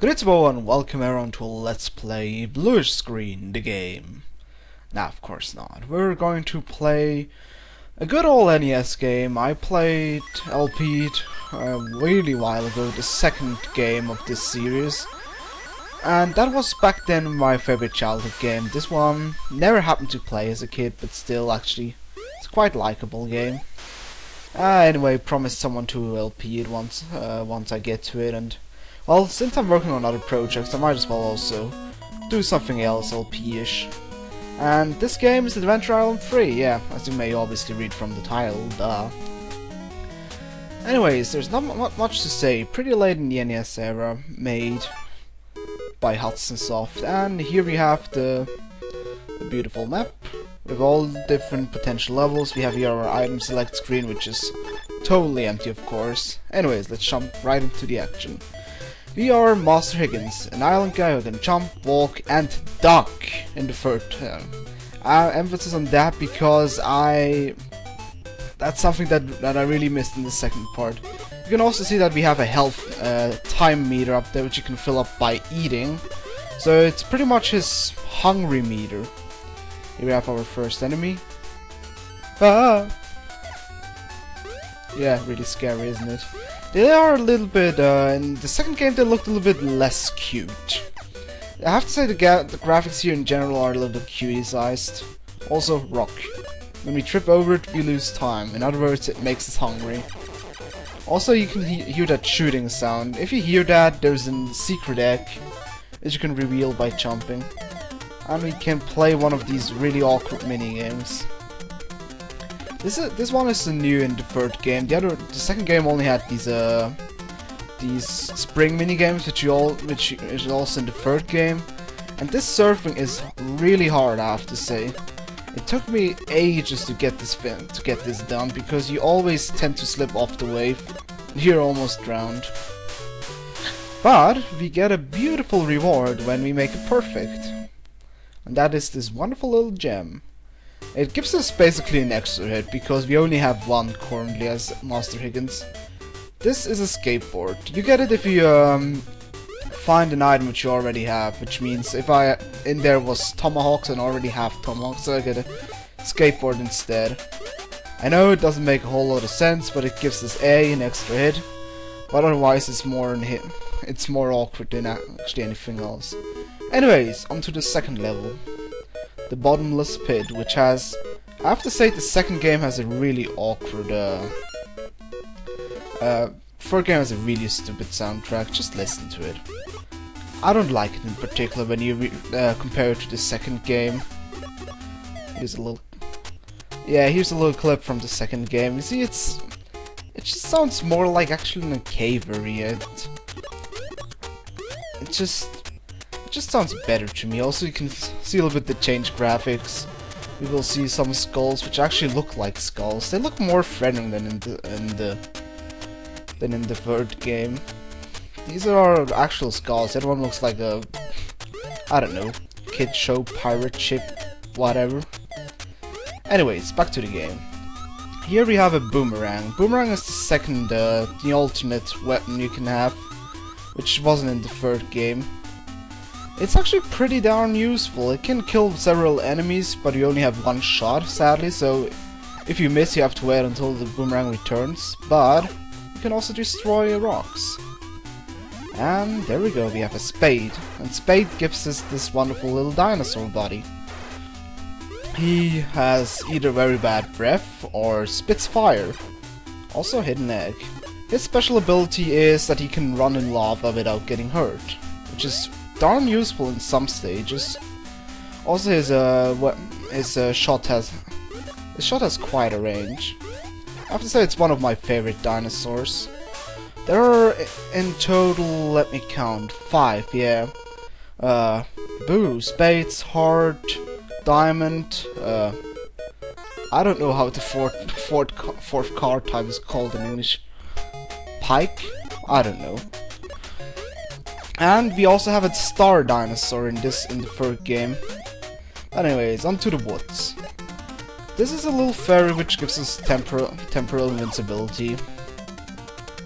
Greetings and welcome everyone to Let's Play Bluish Screen, the game. Nah, of course not. We're going to play a good old NES game. I played LP a really while ago, the second game of this series. And that was back then my favorite childhood game. This one never happened to play as a kid, but still actually it's a quite likable game. Uh, anyway, promised someone to LP it once, uh, once I get to it, and well, since I'm working on other projects, I might as well also do something else LP-ish. And this game is Adventure Island 3, yeah, as you may obviously read from the title, duh. Anyways, there's not much to say. Pretty late in the NES era, made by Hudson Soft, and here we have the, the beautiful map with all different potential levels. We have here our item select screen, which is totally empty, of course. Anyways, let's jump right into the action. We are Master Higgins, an island guy who can jump, walk, and duck in the third term. I emphasis on that because I... That's something that, that I really missed in the second part. You can also see that we have a health uh, time meter up there which you can fill up by eating. So it's pretty much his hungry meter. Here we have our first enemy. Ah! Yeah, really scary, isn't it? They are a little bit, uh, in the second game they looked a little bit less cute. I have to say the, the graphics here in general are a little bit cutie-sized. Also, rock. When we trip over it, we lose time. In other words, it makes us hungry. Also, you can he hear that shooting sound. If you hear that, there's a secret egg that you can reveal by jumping. And we can play one of these really awkward mini games. This is this one is a new in the third game. The other, the second game only had these uh these spring mini games, which you all which is also in the third game. And this surfing is really hard, I have to say. It took me ages to get this to get this done because you always tend to slip off the wave. You're almost drowned. But we get a beautiful reward when we make it perfect. And that is this wonderful little gem. It gives us basically an extra hit because we only have one currently as Master Higgins. This is a skateboard. You get it if you um, find an item which you already have, which means if I in there was tomahawks and already have tomahawks, so I get a skateboard instead. I know it doesn't make a whole lot of sense, but it gives us A an extra hit. But otherwise, it's more hit. It's more awkward than actually anything else. Anyways, on to the second level the bottomless pit, which has... I have to say the second game has a really awkward... Uh, uh, third game has a really stupid soundtrack, just listen to it. I don't like it in particular when you uh, compare it to the second game. Here's a little... Yeah, here's a little clip from the second game. You see, it's... It just sounds more like actually in a cave area. It, it just it just sounds better to me. Also, you can see a little bit the change graphics. We will see some skulls which actually look like skulls. They look more threatening than in the in the than in the third game. These are actual skulls. That one looks like a I don't know kid show pirate ship, whatever. Anyways, back to the game. Here we have a boomerang. Boomerang is the second, uh, the alternate weapon you can have, which wasn't in the third game. It's actually pretty darn useful. It can kill several enemies, but you only have one shot, sadly, so if you miss you have to wait until the boomerang returns, but you can also destroy rocks. And there we go, we have a spade. And spade gives us this wonderful little dinosaur body. He has either very bad breath or spits fire. Also hidden egg. His special ability is that he can run in lava without getting hurt, which is darn useful in some stages. Also, his uh, his uh, shot has his shot has quite a range. I have to say it's one of my favorite dinosaurs. There are in total, let me count, five. Yeah, uh, Boo, Spades, Heart, Diamond. Uh, I don't know how the fourth fourth fourth card type is called in English. Pike? I don't know. And we also have a star dinosaur in this in the third game. Anyways, onto the woods. This is a little fairy which gives us temporal temporal invincibility.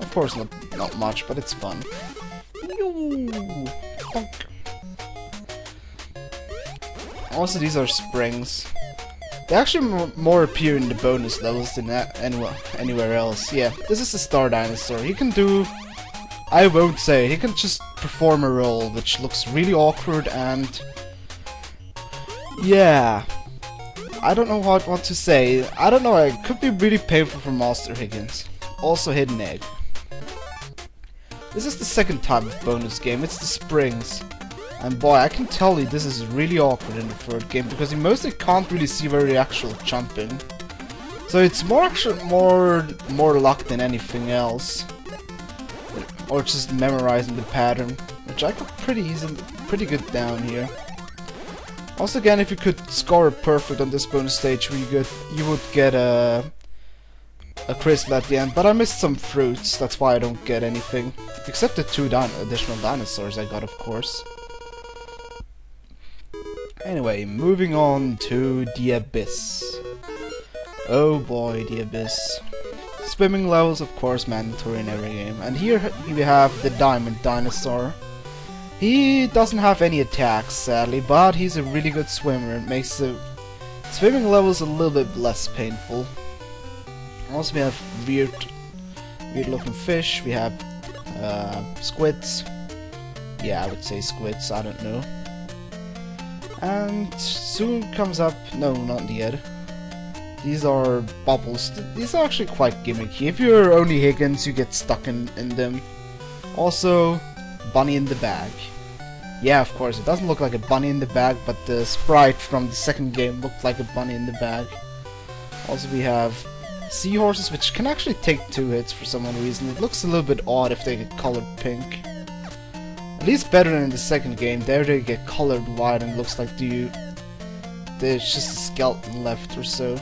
Of course not not much, but it's fun. Also, these are springs. They actually more appear in the bonus levels than anywhere, anywhere else. Yeah, this is the Star Dinosaur. He can do... I won't say. He can just perform a role, which looks really awkward and... Yeah. I don't know what, what to say. I don't know, it could be really painful for Master Higgins. Also Hidden Egg. This is the second type of bonus game, it's the Springs. And boy, I can tell you this is really awkward in the third game because you mostly can't really see where you're actually jumping. So it's more actually more more luck than anything else. Or just memorizing the pattern, which I got pretty easy pretty good down here. Also again, if you could score a perfect on this bonus stage, you could you would get a a crystal at the end, but I missed some fruits, that's why I don't get anything. Except the two additional dinosaurs I got, of course. Anyway, moving on to the Abyss. Oh boy, the Abyss. Swimming levels, of course, mandatory in every game. And here we have the Diamond Dinosaur. He doesn't have any attacks, sadly, but he's a really good swimmer. It makes the swimming levels a little bit less painful. Also, we have weird, weird looking fish. We have uh, squids. Yeah, I would say squids, I don't know. And soon comes up... No, not yet. These are bubbles. These are actually quite gimmicky. If you're only Higgins, you get stuck in, in them. Also, bunny in the bag. Yeah, of course, it doesn't look like a bunny in the bag, but the sprite from the second game looked like a bunny in the bag. Also, we have seahorses, which can actually take two hits for some reason. It looks a little bit odd if they get colored pink. At least better than in the second game. There they get colored white and looks like you there's just a skeleton left or so.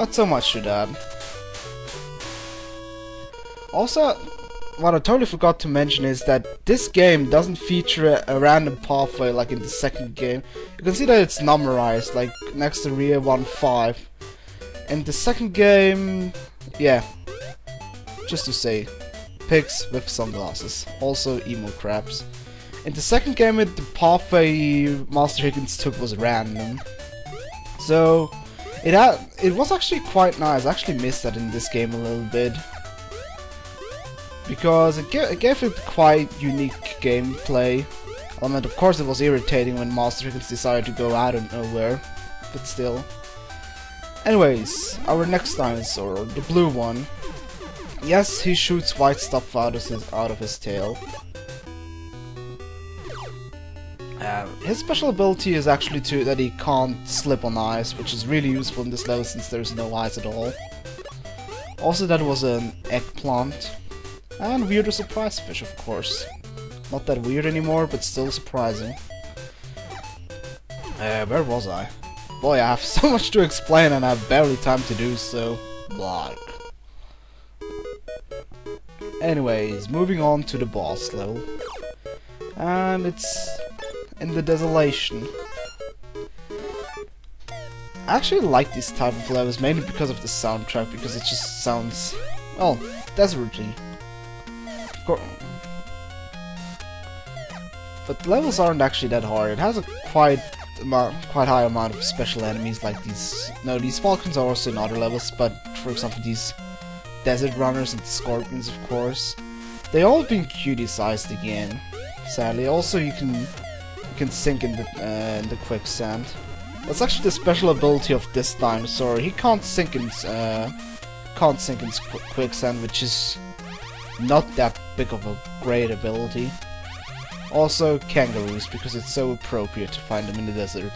Not so much that. Also, what I totally forgot to mention is that this game doesn't feature a, random pathway like in the second game. You can see that it's numerized, like next to Rear 1-5. In the second game, yeah, just to say, pigs with sunglasses. Also emo crabs. In the second game, the pathway Master Higgins took was random. So, it had, it was actually quite nice. I actually missed that in this game a little bit. Because it, it gave it quite unique gameplay. Element. Of course, it was irritating when Master Higgins decided to go out of nowhere. But still. Anyways, our next dinosaur, the blue one, Yes, he shoots white stuff out of his, out of his tail. Uh, his special ability is actually to that he can't slip on ice, which is really useful in this level since there's no ice at all. Also, that was an eggplant. And weirder surprise fish, of course. Not that weird anymore, but still surprising. Uh, where was I? Boy, I have so much to explain and I have barely time to do so. Blah. Anyways, moving on to the boss level. And it's in the desolation. I actually like these type of levels, mainly because of the soundtrack, because it just sounds, well, deserty. Of course. But levels aren't actually that hard. It has a quite amount, quite high amount of special enemies like these. No, these falcons are also in other levels, but for example, these Desert Runners and Scorpions, of course. They all been cutie sized again, sadly. Also, you can can sink in the uh, in the quicksand. That's actually the special ability of this dinosaur. He can't sink in uh, can't sink in quicksand, which is not that big of a great ability. Also, kangaroos, because it's so appropriate to find them in the desert.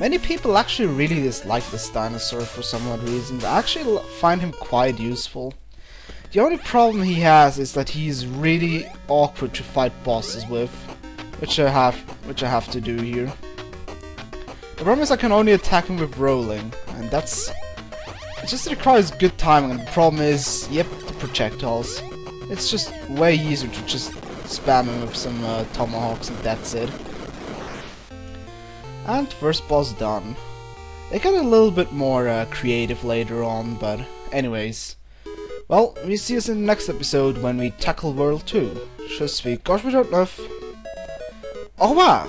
Many people actually really dislike this dinosaur for some odd reason. I actually find him quite useful. The only problem he has is that he's really awkward to fight bosses with, which I have which I have to do here. The problem is I can only attack him with rolling, and that's it just requires good timing. And the problem is, yep, the projectiles. It's just way easier to just spam him with some uh, tomahawks and that's it. And first boss done. They got a little bit more uh, creative later on, but anyways. Well, we see us in the next episode when we tackle World 2. Je suis Gosh Love. Au revoir!